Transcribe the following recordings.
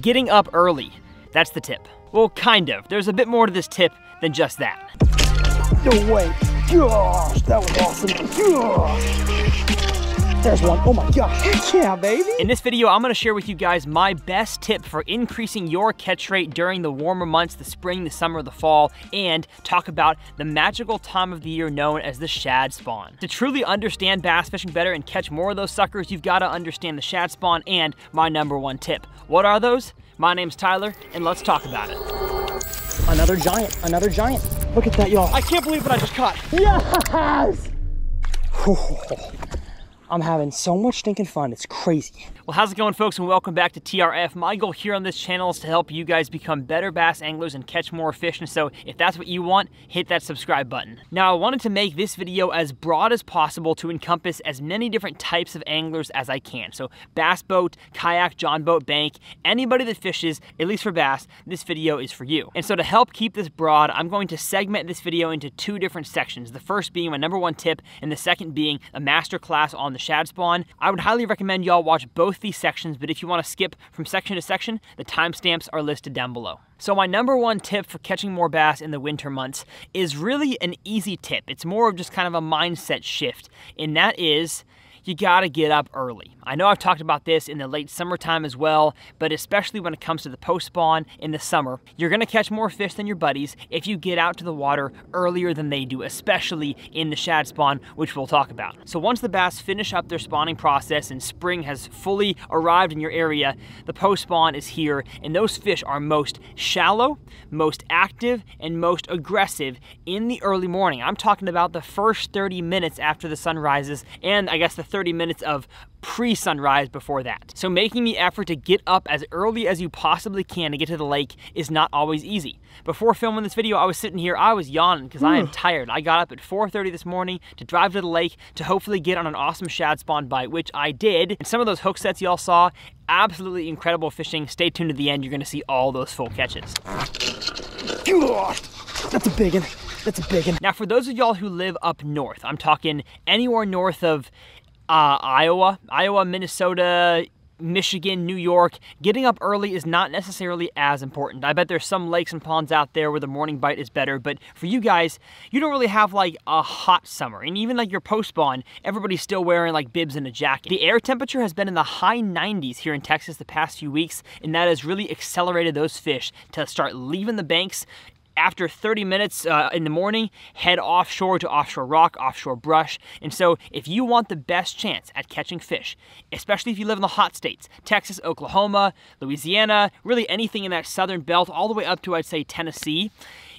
getting up early. That's the tip. Well, kind of. There's a bit more to this tip than just that. No way. Gosh, that was awesome. Gosh. There's one. Oh my gosh. Heck yeah, baby. In this video, I'm gonna share with you guys my best tip for increasing your catch rate during the warmer months, the spring, the summer, the fall, and talk about the magical time of the year known as the shad spawn. To truly understand bass fishing better and catch more of those suckers, you've gotta understand the shad spawn and my number one tip. What are those? My name's Tyler, and let's talk about it. Another giant, another giant. Look at that, y'all. I can't believe what I just caught. Yes! I'm having so much stinking fun. It's crazy. Well, how's it going, folks, and welcome back to TRF. My goal here on this channel is to help you guys become better bass anglers and catch more fish, and so if that's what you want, hit that subscribe button. Now, I wanted to make this video as broad as possible to encompass as many different types of anglers as I can. So bass boat, kayak, john boat, bank, anybody that fishes, at least for bass, this video is for you. And so to help keep this broad, I'm going to segment this video into two different sections. The first being my number one tip, and the second being a master class on the shad spawn. I would highly recommend y'all watch both these sections, but if you want to skip from section to section, the timestamps are listed down below. So my number one tip for catching more bass in the winter months is really an easy tip. It's more of just kind of a mindset shift, and that is you gotta get up early. I know I've talked about this in the late summertime as well, but especially when it comes to the post spawn in the summer, you're gonna catch more fish than your buddies if you get out to the water earlier than they do, especially in the shad spawn, which we'll talk about. So once the bass finish up their spawning process and spring has fully arrived in your area, the post spawn is here, and those fish are most shallow, most active, and most aggressive in the early morning. I'm talking about the first 30 minutes after the sun rises, and I guess the 30 minutes of pre-sunrise before that. So making the effort to get up as early as you possibly can to get to the lake is not always easy. Before filming this video, I was sitting here, I was yawning because I am tired. I got up at 4.30 this morning to drive to the lake to hopefully get on an awesome shad spawn bite, which I did. And some of those hook sets y'all saw, absolutely incredible fishing. Stay tuned to the end, you're gonna see all those full catches. That's a big one. That's a big one. Now, for those of y'all who live up north, I'm talking anywhere north of uh, Iowa, Iowa, Minnesota, Michigan, New York, getting up early is not necessarily as important. I bet there's some lakes and ponds out there where the morning bite is better, but for you guys, you don't really have like a hot summer. And even like your post spawn, everybody's still wearing like bibs and a jacket. The air temperature has been in the high 90s here in Texas the past few weeks, and that has really accelerated those fish to start leaving the banks after 30 minutes uh, in the morning, head offshore to offshore rock, offshore brush. And so, if you want the best chance at catching fish, especially if you live in the hot states, Texas, Oklahoma, Louisiana, really anything in that southern belt, all the way up to, I'd say, Tennessee,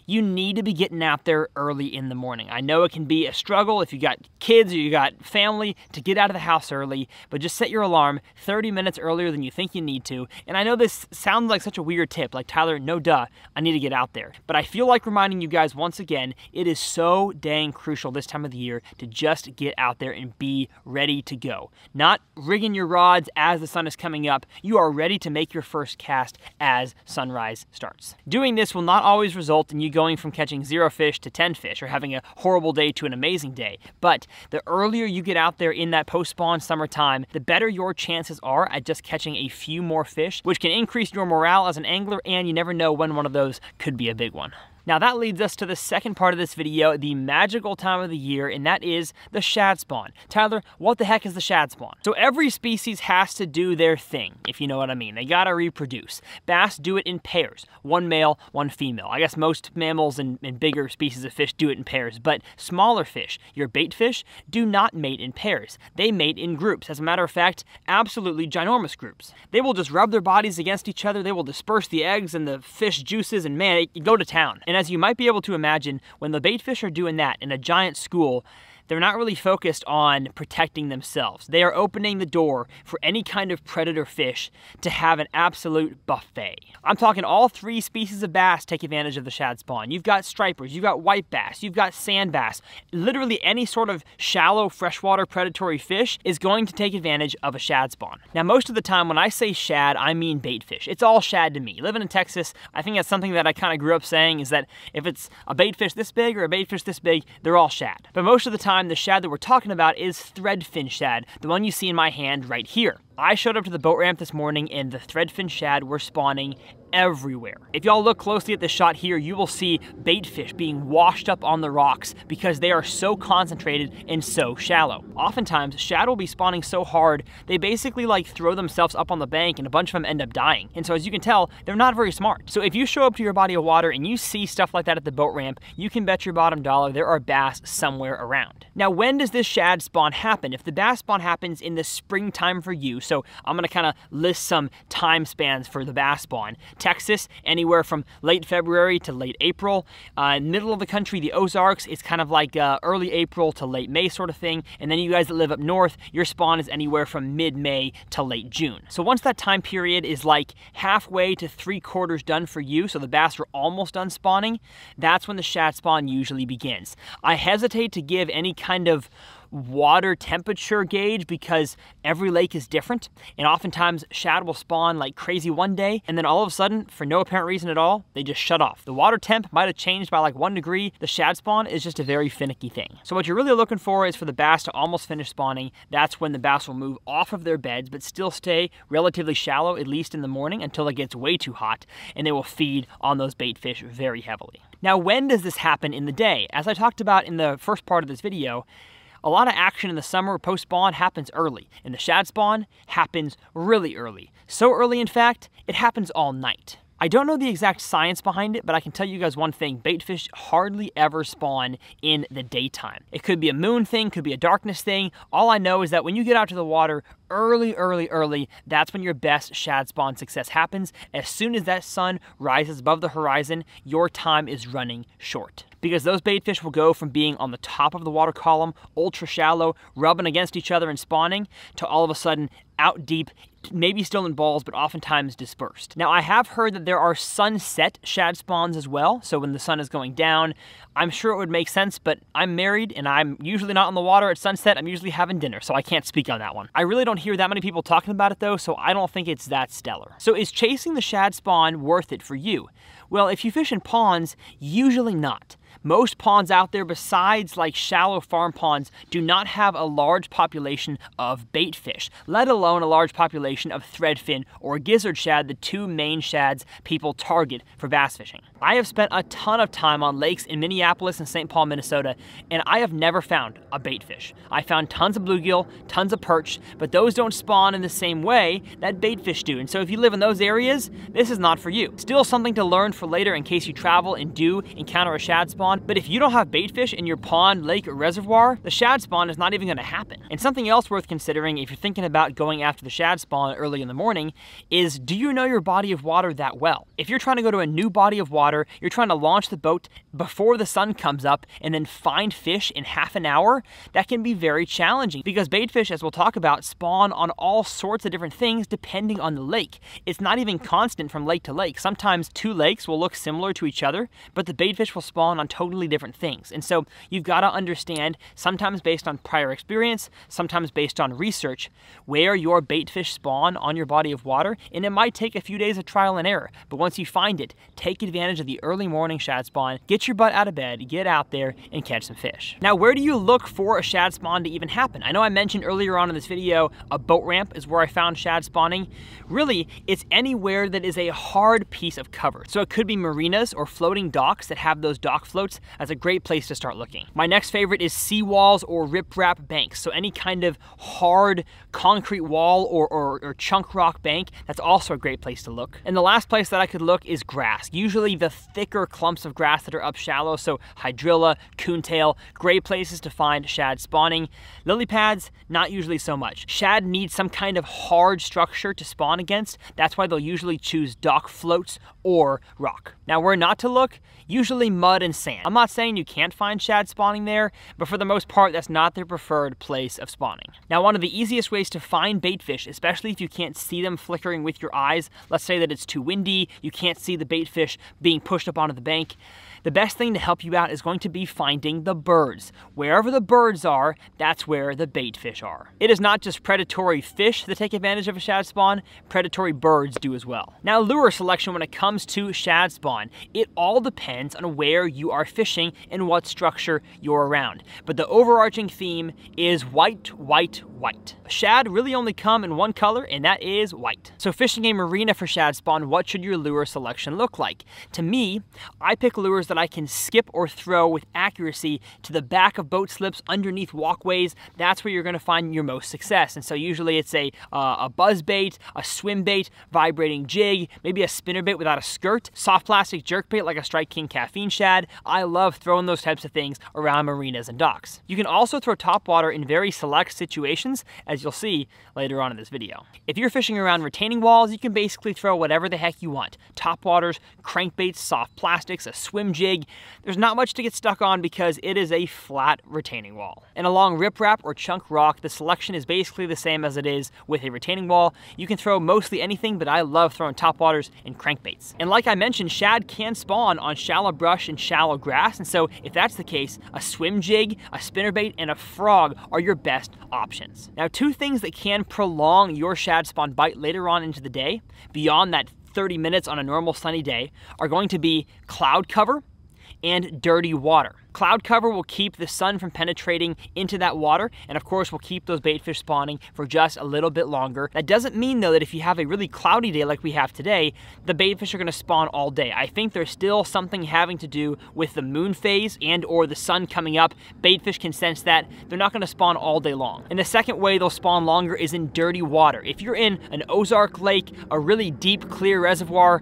you need to be getting out there early in the morning. I know it can be a struggle if you got kids or you got family to get out of the house early, but just set your alarm 30 minutes earlier than you think you need to. And I know this sounds like such a weird tip, like Tyler, no duh, I need to get out there. But I feel like reminding you guys once again, it is so dang crucial this time of the year to just get out there and be ready to go. Not rigging your rods as the sun is coming up, you are ready to make your first cast as sunrise starts. Doing this will not always result in you going from catching zero fish to 10 fish or having a horrible day to an amazing day. But the earlier you get out there in that post-spawn summertime, the better your chances are at just catching a few more fish, which can increase your morale as an angler and you never know when one of those could be a big one. Now that leads us to the second part of this video, the magical time of the year, and that is the shad spawn. Tyler, what the heck is the shad spawn? So every species has to do their thing, if you know what I mean. They gotta reproduce. Bass do it in pairs, one male, one female. I guess most mammals and, and bigger species of fish do it in pairs, but smaller fish, your bait fish, do not mate in pairs. They mate in groups. As a matter of fact, absolutely ginormous groups. They will just rub their bodies against each other, they will disperse the eggs and the fish juices, and man, you go to town. And and as you might be able to imagine, when the baitfish are doing that in a giant school, they're not really focused on protecting themselves. They are opening the door for any kind of predator fish to have an absolute buffet. I'm talking all three species of bass take advantage of the shad spawn. You've got stripers, you've got white bass, you've got sand bass. Literally any sort of shallow freshwater predatory fish is going to take advantage of a shad spawn. Now most of the time when I say shad, I mean bait fish. It's all shad to me. Living in Texas, I think that's something that I kind of grew up saying is that if it's a bait fish this big or a bait fish this big, they're all shad. But most of the time time, the shad that we're talking about is threadfin shad, the one you see in my hand right here. I showed up to the boat ramp this morning and the threadfin shad were spawning everywhere. If y'all look closely at this shot here, you will see baitfish being washed up on the rocks because they are so concentrated and so shallow. Oftentimes, shad will be spawning so hard, they basically like throw themselves up on the bank and a bunch of them end up dying. And so as you can tell, they're not very smart. So if you show up to your body of water and you see stuff like that at the boat ramp, you can bet your bottom dollar there are bass somewhere around. Now, when does this shad spawn happen? If the bass spawn happens in the springtime for you, so I'm gonna kind of list some time spans for the bass spawn. Texas, anywhere from late February to late April. Uh, middle of the country, the Ozarks, it's kind of like uh, early April to late May sort of thing. And then you guys that live up north, your spawn is anywhere from mid-May to late June. So once that time period is like halfway to three quarters done for you, so the bass are almost done spawning, that's when the shad spawn usually begins. I hesitate to give any kind of water temperature gauge because every lake is different. And oftentimes shad will spawn like crazy one day and then all of a sudden, for no apparent reason at all, they just shut off. The water temp might have changed by like one degree. The shad spawn is just a very finicky thing. So what you're really looking for is for the bass to almost finish spawning. That's when the bass will move off of their beds but still stay relatively shallow, at least in the morning, until it gets way too hot and they will feed on those bait fish very heavily. Now, when does this happen in the day? As I talked about in the first part of this video, a lot of action in the summer post spawn happens early, and the shad spawn happens really early. So early, in fact, it happens all night. I don't know the exact science behind it, but I can tell you guys one thing. Baitfish hardly ever spawn in the daytime. It could be a moon thing, could be a darkness thing. All I know is that when you get out to the water early, early, early, that's when your best shad spawn success happens. As soon as that sun rises above the horizon, your time is running short because those baitfish will go from being on the top of the water column, ultra shallow, rubbing against each other and spawning, to all of a sudden out deep, maybe still in balls, but oftentimes dispersed. Now, I have heard that there are sunset shad spawns as well, so when the sun is going down, I'm sure it would make sense, but I'm married and I'm usually not on the water at sunset. I'm usually having dinner, so I can't speak on that one. I really don't hear that many people talking about it though, so I don't think it's that stellar. So is chasing the shad spawn worth it for you? Well, if you fish in ponds, usually not. Most ponds out there, besides like shallow farm ponds, do not have a large population of bait fish, let alone a large population of threadfin or gizzard shad, the two main shads people target for bass fishing. I have spent a ton of time on lakes in Minneapolis and St. Paul, Minnesota, and I have never found a bait fish. I found tons of bluegill, tons of perch, but those don't spawn in the same way that bait fish do. And so if you live in those areas, this is not for you. Still something to learn for later in case you travel and do encounter a shad spawn, but if you don't have bait fish in your pond, lake, or reservoir, the shad spawn is not even gonna happen. And something else worth considering if you're thinking about going after the shad spawn early in the morning is do you know your body of water that well? If you're trying to go to a new body of water, water, you're trying to launch the boat before the sun comes up and then find fish in half an hour, that can be very challenging because baitfish, as we'll talk about, spawn on all sorts of different things depending on the lake. It's not even constant from lake to lake. Sometimes two lakes will look similar to each other, but the baitfish will spawn on totally different things. And so you've got to understand, sometimes based on prior experience, sometimes based on research, where your baitfish spawn on your body of water. And it might take a few days of trial and error, but once you find it, take advantage of the early morning shad spawn, get your butt out of bed, get out there, and catch some fish. Now, where do you look for a shad spawn to even happen? I know I mentioned earlier on in this video, a boat ramp is where I found shad spawning. Really, it's anywhere that is a hard piece of cover. So it could be marinas or floating docks that have those dock floats as a great place to start looking. My next favorite is seawalls or riprap banks. So any kind of hard concrete wall or, or, or chunk rock bank, that's also a great place to look. And the last place that I could look is grass. Usually the thicker clumps of grass that are up shallow, so hydrilla, coontail, great places to find shad spawning. Lily pads, not usually so much. Shad need some kind of hard structure to spawn against. That's why they'll usually choose dock floats or rock. Now where not to look, usually mud and sand. I'm not saying you can't find shad spawning there, but for the most part, that's not their preferred place of spawning. Now one of the easiest ways to find bait fish, especially if you can't see them flickering with your eyes, let's say that it's too windy, you can't see the bait fish being pushed up onto the bank, the best thing to help you out is going to be finding the birds. Wherever the birds are, that's where the bait fish are. It is not just predatory fish that take advantage of a shad spawn, predatory birds do as well. Now lure selection when it comes to shad spawn, it all depends on where you are are fishing and what structure you're around. But the overarching theme is white, white, white. Shad really only come in one color, and that is white. So fishing a marina for shad spawn, what should your lure selection look like? To me, I pick lures that I can skip or throw with accuracy to the back of boat slips, underneath walkways. That's where you're gonna find your most success. And so usually it's a, uh, a buzz bait, a swim bait, vibrating jig, maybe a spinner bait without a skirt, soft plastic jerk bait like a Strike King caffeine shad. I love throwing those types of things around marinas and docks. You can also throw topwater in very select situations, as you'll see later on in this video. If you're fishing around retaining walls, you can basically throw whatever the heck you want. Topwaters, crankbaits, soft plastics, a swim jig. There's not much to get stuck on because it is a flat retaining wall. And along riprap or chunk rock, the selection is basically the same as it is with a retaining wall. You can throw mostly anything, but I love throwing topwaters and crankbaits. And like I mentioned, shad can spawn on shallow brush and shallow grass, and so if that's the case, a swim jig, a spinnerbait, and a frog are your best options. Now, two things that can prolong your shad spawn bite later on into the day, beyond that 30 minutes on a normal sunny day, are going to be cloud cover and dirty water. Cloud cover will keep the sun from penetrating into that water, and of course will keep those bait fish spawning for just a little bit longer. That doesn't mean though that if you have a really cloudy day like we have today, the bait fish are gonna spawn all day. I think there's still something having to do with the moon phase and or the sun coming up. Bait fish can sense that they're not gonna spawn all day long. And the second way they'll spawn longer is in dirty water. If you're in an Ozark lake, a really deep, clear reservoir,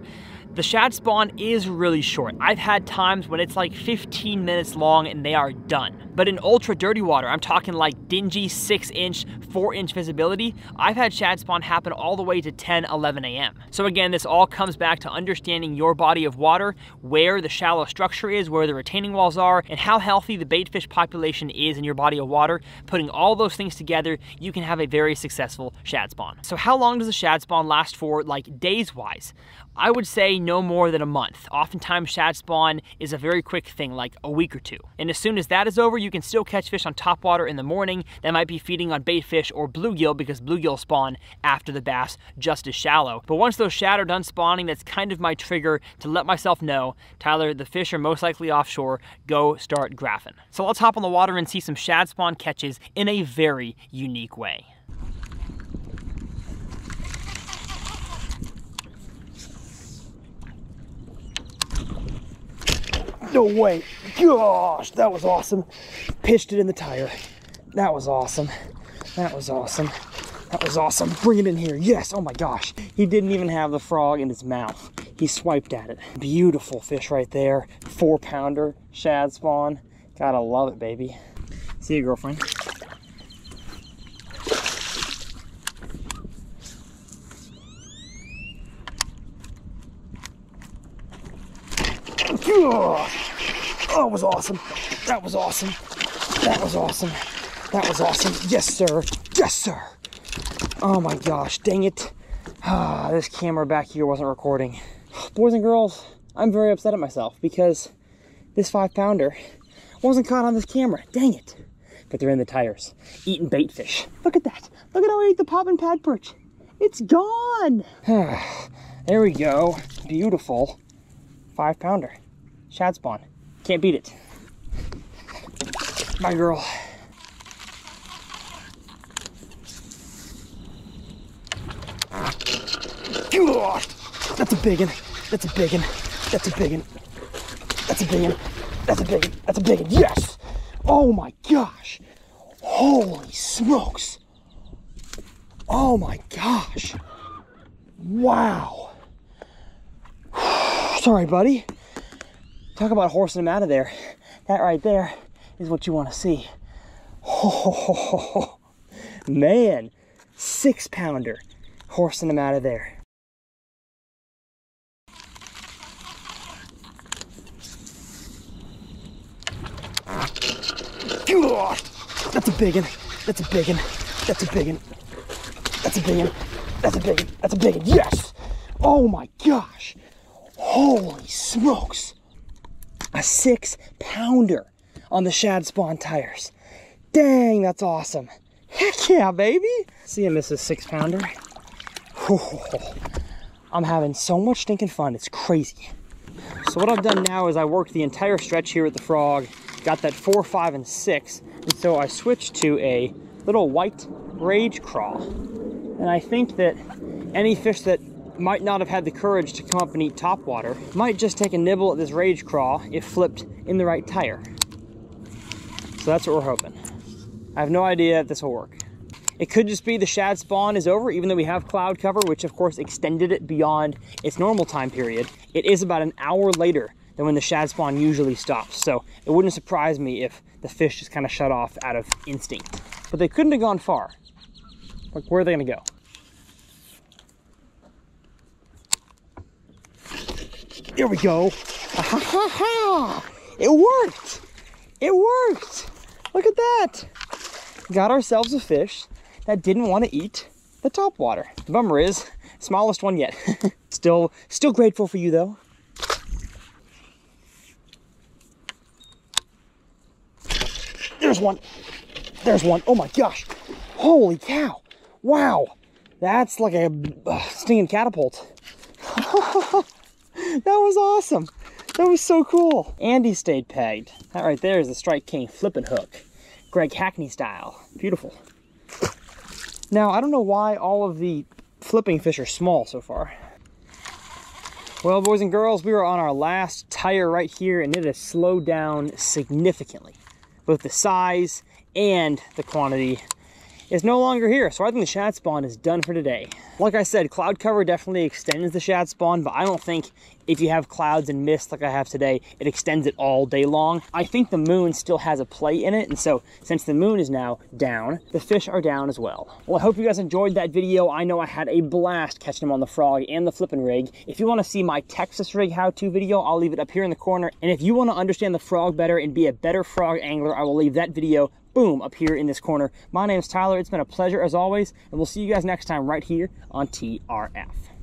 the shad spawn is really short. I've had times when it's like 15 minutes long and they are done. But in ultra dirty water, I'm talking like dingy 6 inch, 4 inch visibility, I've had shad spawn happen all the way to 10, 11 a.m. So again, this all comes back to understanding your body of water, where the shallow structure is, where the retaining walls are, and how healthy the bait fish population is in your body of water. Putting all those things together, you can have a very successful shad spawn. So how long does a shad spawn last for, like days wise? I would say no more than a month. Oftentimes shad spawn is a very quick thing, like a week or two. And as soon as that is over, you can still catch fish on topwater in the morning that might be feeding on bait fish or bluegill because bluegill spawn after the bass just as shallow. But once those shad are done spawning, that's kind of my trigger to let myself know, Tyler, the fish are most likely offshore, go start graphing. So let's hop on the water and see some shad spawn catches in a very unique way. No way. Gosh, that was awesome. Pitched it in the tire. That was awesome. That was awesome. That was awesome. Bring it in here. Yes. Oh my gosh. He didn't even have the frog in his mouth. He swiped at it. Beautiful fish right there. Four pounder shad spawn. Gotta love it, baby. See you, girlfriend. Oh, was awesome. That was awesome. That was awesome. That was awesome. Yes, sir. Yes, sir. Oh my gosh, dang it. Ah, this camera back here wasn't recording. Boys and girls, I'm very upset at myself because this five pounder wasn't caught on this camera. Dang it. But they're in the tires, eating bait fish. Look at that. Look at how I ate the poppin' pad perch. It's gone. there we go. Beautiful. Five pounder. Shad spawn. Can't beat it. My girl. That's a big one. That's a big one. That's a big one. That's a big one. That's a big one. That's a big one. Yes! Oh my gosh. Holy smokes. Oh my gosh. Wow. Sorry, buddy. Talk about horsing him out of there. That right there is what you want to see. Oh, man, six pounder horsing him out of there. That's a big one. That's a big one. That's a big one. That's a big one. That's a big one. That's a big one. Yes! Oh my gosh! Holy smokes! A six pounder on the shad spawn tires. Dang, that's awesome. Heck yeah, baby. See you, Mrs. Six Pounder. I'm having so much stinking fun. It's crazy. So what I've done now is I worked the entire stretch here at the frog, got that four, five, and six, and so I switched to a little white rage craw. And I think that any fish that might not have had the courage to come up and eat topwater might just take a nibble at this rage craw if flipped in the right tire. So that's what we're hoping. I have no idea if this will work. It could just be the shad spawn is over, even though we have cloud cover, which of course extended it beyond its normal time period. It is about an hour later than when the shad spawn usually stops. So it wouldn't surprise me if the fish just kind of shut off out of instinct. But they couldn't have gone far. Like, where are they gonna go? There we go. Ha ha ha! It worked! It worked! Look at that! Got ourselves a fish that didn't want to eat the top water. The bummer is, smallest one yet. still, still grateful for you though. There's one. There's one. Oh my gosh. Holy cow. Wow. That's like a uh, stinging catapult. that was awesome. That was so cool. Andy stayed pegged. That right there is the Strike King flipping hook. Greg Hackney style. Beautiful. Now, I don't know why all of the flipping fish are small so far. Well, boys and girls, we are on our last tire right here, and it has slowed down significantly. Both the size and the quantity is no longer here. So I think the shad spawn is done for today. Like I said, cloud cover definitely extends the shad spawn, but I don't think if you have clouds and mist like I have today, it extends it all day long. I think the moon still has a play in it, and so since the moon is now down, the fish are down as well. Well, I hope you guys enjoyed that video. I know I had a blast catching them on the frog and the flipping rig. If you want to see my Texas rig how-to video, I'll leave it up here in the corner. And if you want to understand the frog better and be a better frog angler, I will leave that video boom, up here in this corner. My name is Tyler. It's been a pleasure as always, and we'll see you guys next time right here on TRF.